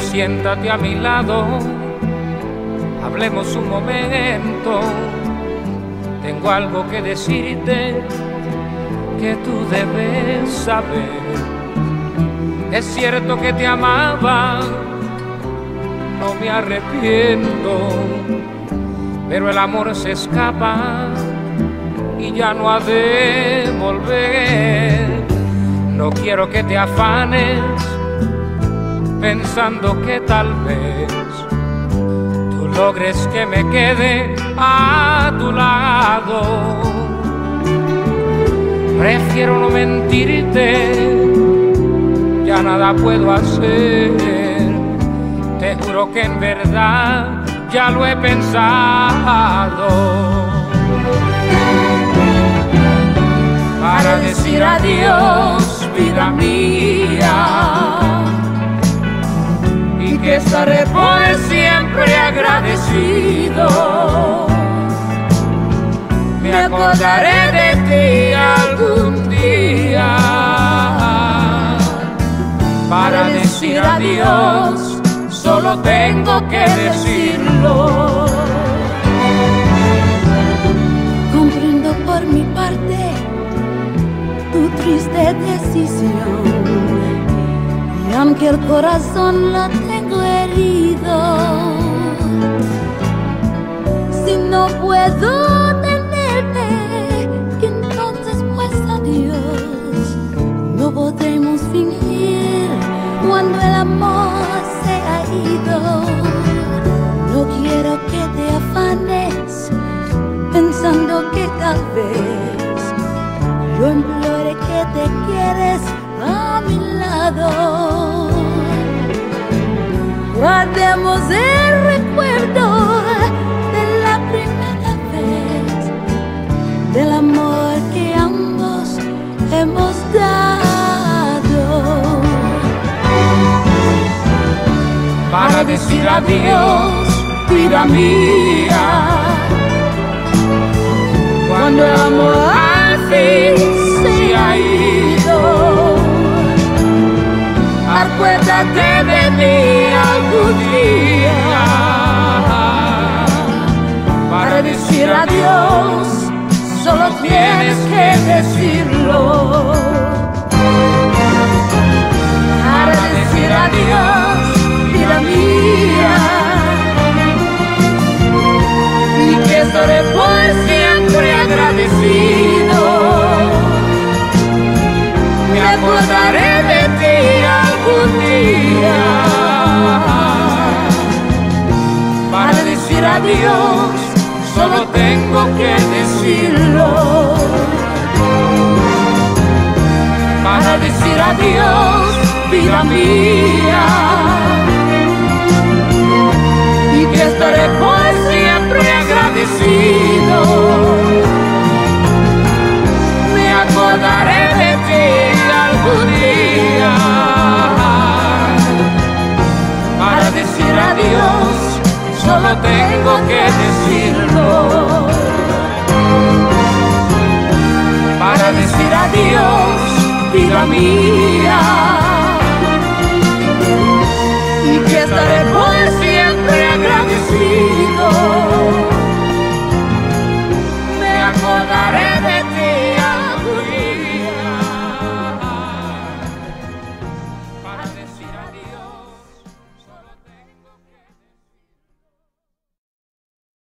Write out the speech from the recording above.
siéntate a mi lado, hablemos un momento. Tengo algo que decirte que tú debes saber. Es cierto que te amaba, no me arrepiento, pero el amor se escapa y ya no ha de volver. No quiero que te afanes pensando que tal vez tú logres que me quede a tu lado. Prefiero no mentirte, ya nada puedo hacer. Te juro que en verdad ya lo he pensado. Para decir adiós, vida mía que estaré por siempre agradecido. Me acordaré de ti algún día para decir adiós, solo tengo que decirlo. Comprendo por mi parte tu triste decisión y aunque el corazón lo si no puedo tenerte, entonces pues adiós. No podremos fingir cuando el amor se ha ido. Guardemos el recuerdo de la primera vez, del amor que ambos hemos dado. Para decir adiós, vida mía, cuando el amor al fin acuérdate de mí algún día para decir adiós, solo tienes que decirlo. Tengo que decirlo. Para decir adiós, vida mía. Y que estaré por siempre agradecido. Me acordaré de ti algún día. Para decir adiós solo tengo que decirlo. Para decir adiós, vida mía. Y que estaré